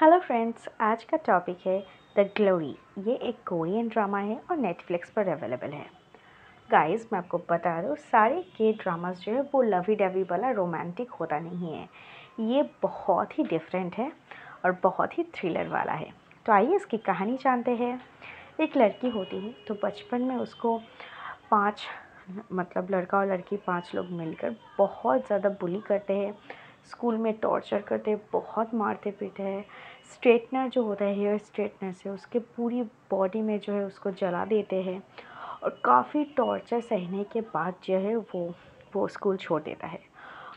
Hello friends आज का topic है द ग्लोरी ये एक कोरियन ड्रामा है और नेटफ्लिक्स पर अवेलेबल है। गाइस मैं आपको बता दूँ सारे के ड्रामास जो है, वो लवी डवी वाला रोमांटिक होता नहीं है। ये बहुत ही डिफरेंट है और बहुत ही थ्रिलर वाला है। तो आइए इसकी कहानी जानते हैं। एक लड़की होती है तो बचपन में उसको पाँच मतलब लड़का और लड़की पाँच लोग मिलकर बहुत ज़्यादा बुली करते हैं। स्कूल में टॉर्चर करते, बहुत मारते पीटे हैं। स्ट्रेटनर जो होता है, हेयर स्ट्रेटनर से, उसके पूरी बॉडी में जो है, उसको जला देते हैं। और काफ़ी टॉर्चर सहने के बाद जो है, वो वो स्कूल छोड़ देता है।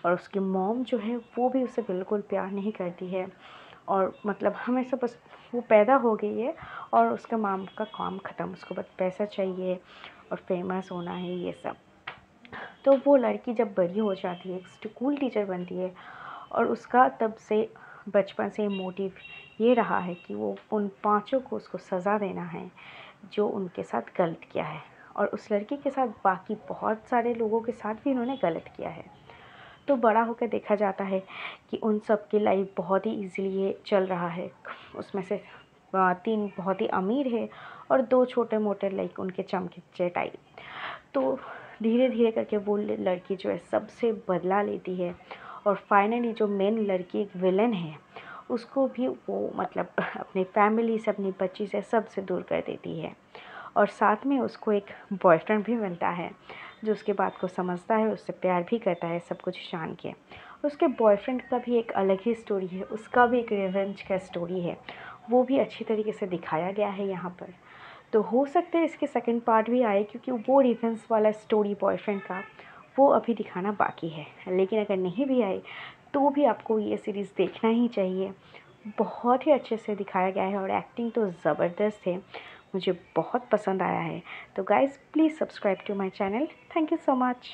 और उसकी मॉम जो है, वो भी उसे बिल्कुल प्यार नहीं करती है। और मतलब हमेशा बस वो पैदा हो गई है और उसका माम का काम ख़त्म, उसको बस पैसा चाहिए और फ़ेमस होना है, ये सब। तो वो लड़की जब बड़ी हो जाती है, एक स्कूल टीचर बनती है और उसका तब से बचपन से मोटिव ये रहा है कि वो उन पाँचों को उसको सज़ा देना है, जो उनके साथ गलत किया है। और उस लड़की के साथ बाकी बहुत सारे लोगों के साथ भी उन्होंने गलत किया है। तो बड़ा होकर देखा जाता है कि उन सब की लाइफ बहुत ही इजीली चल रहा है। उसमें से तीन बहुत ही अमीर है और दो छोटे मोटे लाइक उनके चमके टाइप तो धीरे धीरे करके वो लड़की जो है सबसे बदला लेती है। और फाइनली जो मेन लड़की एक विलन है, उसको भी वो मतलब अपनी फैमिली से, अपनी बच्ची से सबसे दूर कर देती है। और साथ में उसको एक बॉयफ्रेंड भी मिलता है, जो उसके बात को समझता है, उससे प्यार भी करता है, सब कुछ जान के। उसके बॉयफ्रेंड का भी एक अलग ही स्टोरी है, उसका भी एक रिवेंज का स्टोरी है। वो भी अच्छी तरीके से दिखाया गया है यहाँ पर। तो हो सकता है इसके सेकंड पार्ट भी आए क्योंकि वो रिवेंस वाला स्टोरी बॉयफ्रेंड का वो अभी दिखाना बाकी है। लेकिन अगर नहीं भी आए तो भी आपको ये सीरीज़ देखना ही चाहिए। बहुत ही अच्छे से दिखाया गया है और एक्टिंग तो ज़बरदस्त है। मुझे बहुत पसंद आया है। तो guys please subscribe to my channel thank you so much